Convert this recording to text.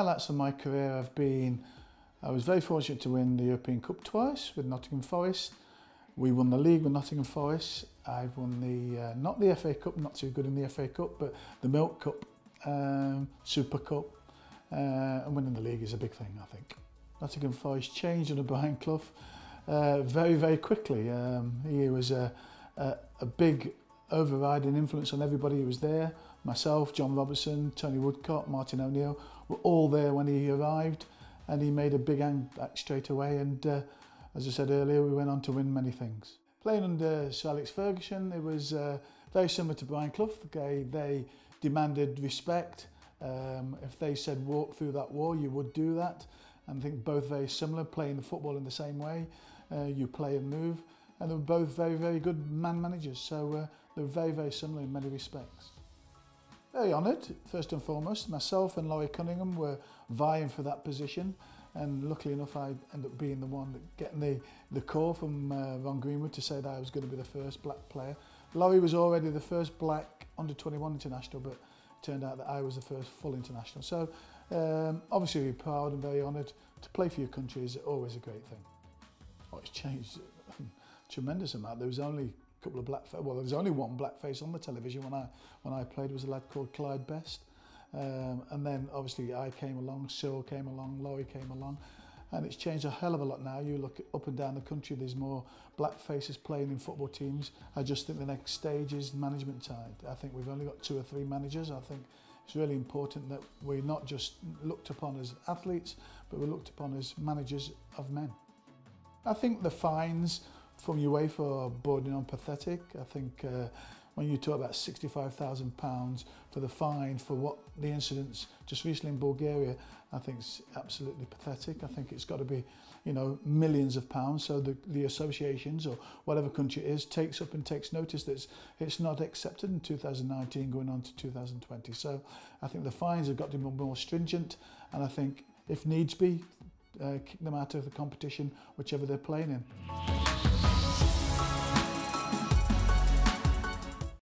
highlights of my career have been I was very fortunate to win the European Cup twice with Nottingham Forest. We won the league with Nottingham Forest. I've won the, uh, not the FA Cup, not too good in the FA Cup, but the Milk Cup, um, Super Cup. Uh, and winning the league is a big thing, I think. Nottingham Forest changed under Brian Clough uh, very, very quickly. Um, he was a, a, a big overriding influence on everybody who was there. Myself, John Robertson, Tony Woodcock, Martin O'Neill were all there when he arrived. and he made a big impact straight away and uh, as I said earlier we went on to win many things. Playing under Sir Alex Ferguson it was uh, very similar to Brian Clough, okay, they demanded respect um, if they said walk through that wall you would do that and I think both very similar playing the football in the same way uh, you play and move and they were both very very good man managers so uh, they were very very similar in many respects. Very honoured, first and foremost. Myself and Laurie Cunningham were vying for that position and luckily enough I ended up being the one that getting the, the call from uh, Ron Greenwood to say that I was going to be the first black player. Laurie was already the first black under 21 international but turned out that I was the first full international. So um, obviously we're proud and very honoured to play for your country is always a great thing. Oh, it's changed tremendous amount. There was only a couple of black well there was only one blackface on the television when I when I played was a lad called Clyde Best. Um, and then obviously I came along Cyril came along Laurie came along. And it's changed a hell of a lot now. You look up and down the country there's more black faces playing in football teams. I just think the next stage is management side I think we've only got two or three managers. I think it's really important that we're not just looked upon as athletes but we're looked upon as managers of men. I think the fines from UEFA bordering on pathetic. I think uh, when you talk about £65,000 for the fine for what the incidents just recently in Bulgaria, I think it's absolutely pathetic. I think it's got to be, you know, millions of pounds. So the, the associations or whatever country it is takes up and takes notice that it's, it's not accepted in 2019 going on to 2020. So I think the fines have got to be more stringent and I think if needs be, uh, kick them out of the competition, whichever they're playing in.